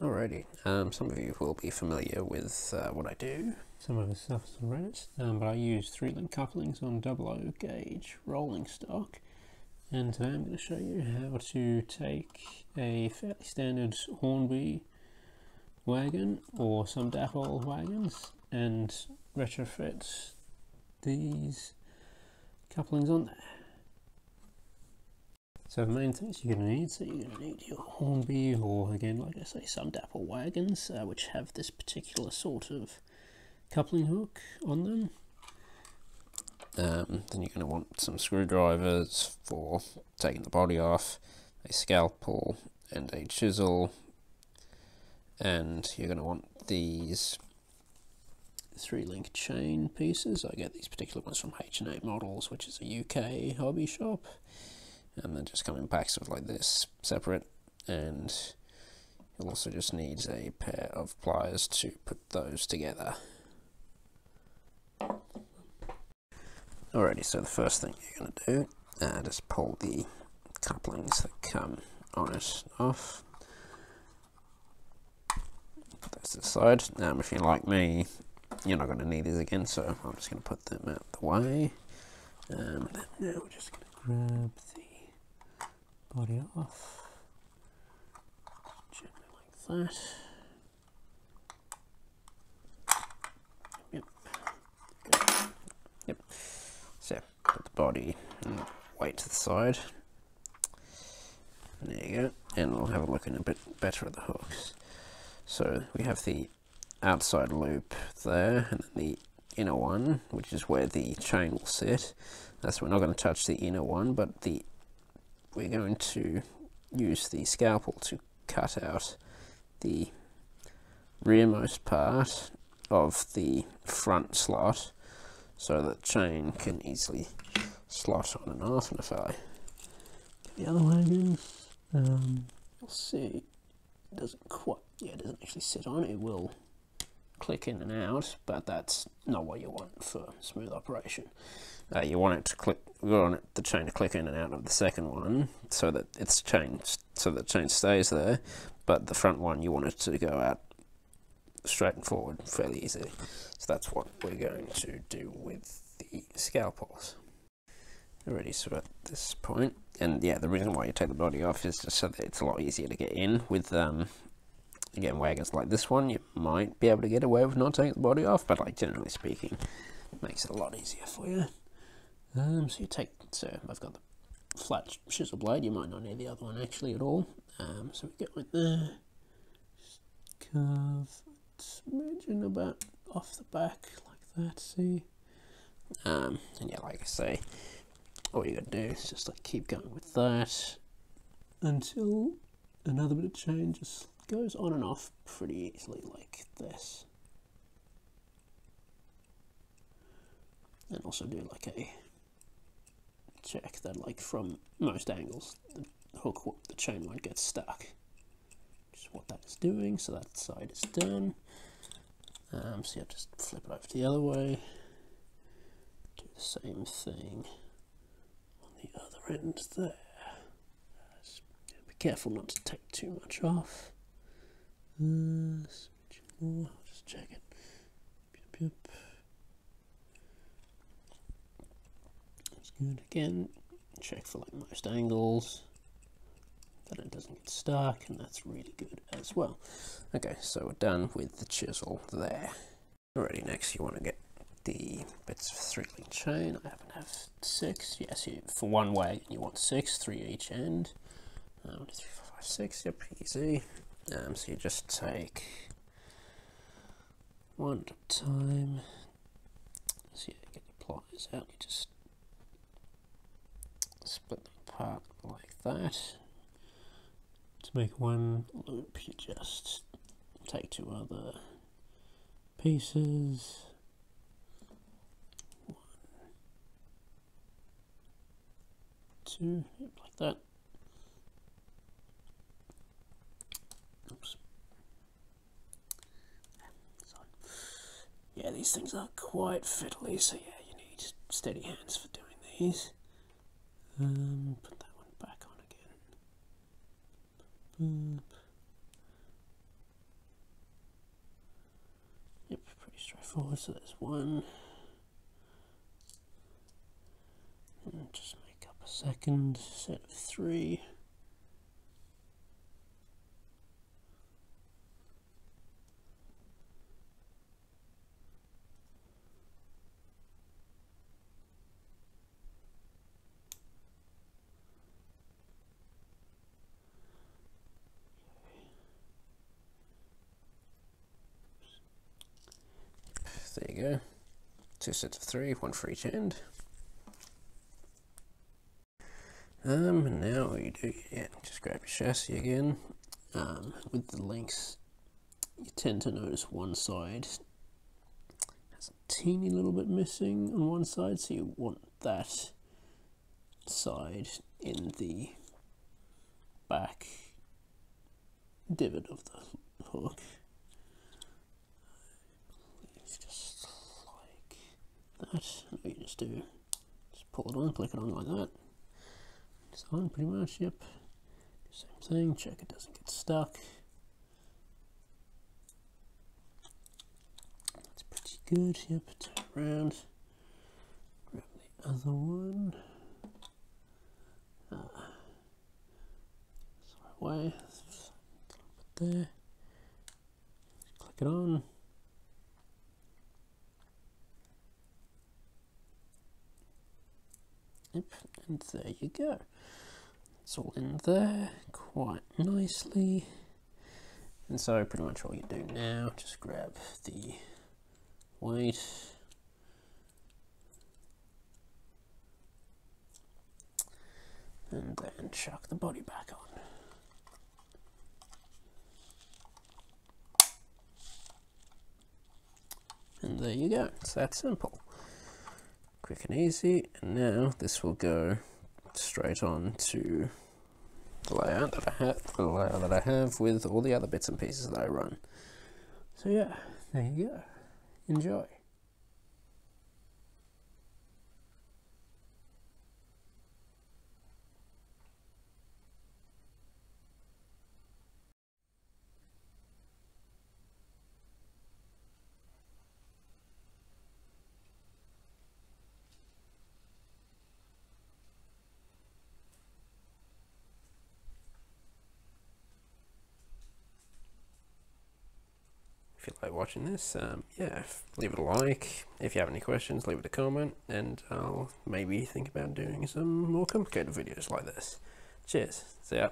Alrighty, um, some of you will be familiar with uh, what I do. Some of the stuff's on Reddit, um, but I use three link couplings on double gauge rolling stock. And today I'm going to show you how to take a fairly standard Hornby wagon or some Dapol wagons and retrofit these couplings on there. So the main things you're going to need, so you're going to need your Hornby or again like I say some Dapol wagons uh, which have this particular sort of coupling hook on them. Um, then you're going to want some screwdrivers for taking the body off, a scalpel and a chisel and you're going to want these three link chain pieces. I get these particular ones from H&A Models which is a UK hobby shop and then just come in packs of like this separate. And you'll also just need a pair of pliers to put those together. Alrighty so the first thing you're going to do uh, just pull the couplings that come on it off. Put those aside. now if you're like me you're not going to need these again so I'm just going to put them out the way. Um, now we're just going to grab the body off gently like that. Yep. Yep. So put the body and weight to the side. There you go. And we'll have a look in a bit better at the hooks. So we have the outside loop there and then the inner one, which is where the chain will sit. That's we're not going to touch the inner one, but the we're going to use the scalpel to cut out the rearmost part of the front slot so that chain can easily slot on and off. And if I get the other wagon um, you'll see. It doesn't quite yeah it doesn't actually sit on. It will click in and out but that's not what you want for smooth operation uh, you want it to click, you want it, the chain to click in and out of the second one so that it's changed, so that chain stays there, but the front one you want it to go out straight and forward fairly easily. So that's what we're going to do with the scalpels. Already so at this point, and yeah, the reason why you take the body off is just so that it's a lot easier to get in with um, again wagons like this one you might be able to get away with not taking the body off but like generally speaking makes it a lot easier for you um, so you take, so I've got the flat chisel blade, you might not need the other one actually at all. Um, so we get there, just carve smidgen about off the back like that, see? Um, and yeah, like I say, all you gotta do is just like keep going with that until another bit of chain just goes on and off pretty easily like this. And also do like a check that like from most angles the hook the chain won't get stuck. Just what that is doing so that side is done. Um, so you have just flip it over the other way. Do the same thing on the other end there. Just be careful not to take too much off uh, just check it. Yep, yep. good. Again check for like most angles. That it doesn't get stuck and that's really good as well. Okay so we're done with the chisel there. Already next you want to get the bits of three link chain. I happen to have six. Yes for one way you want six three each end. Um, three four five six. Yep easy um, so you just take one at a time so yeah get your pliers out you just split them apart like that. To make one loop, you just take two other pieces. One, two, yeah, these things are quite fiddly, so yeah, you need steady hands for doing these. Um, put that one back on again. Boop. Yep, pretty straightforward, so there's one. And just make up a second set of three. There you go. Two sets of three, one for each end. Um, now what you do, yeah, just grab your chassis again. Um, with the links, you tend to notice one side has a teeny little bit missing on one side, so you want that side in the back divot of the hook. It's just like that. You just do, just pull it on, click it on like that. It's on pretty much, yep. Same thing, check it doesn't get stuck. That's pretty good, yep, turn around. Grab the other one. Ah. Right way. Put there. Click it on. And there you go. It's all in there quite nicely. And so pretty much all you do now, just grab the weight. And then chuck the body back on. And there you go, it's that simple quick and easy. And now this will go straight on to the layout that I have the layout that I have with all the other bits and pieces that I run. So yeah there you go. Enjoy like watching this, um, yeah, leave it a like. If you have any questions, leave it a comment, and I'll maybe think about doing some more complicated videos like this. Cheers. See ya.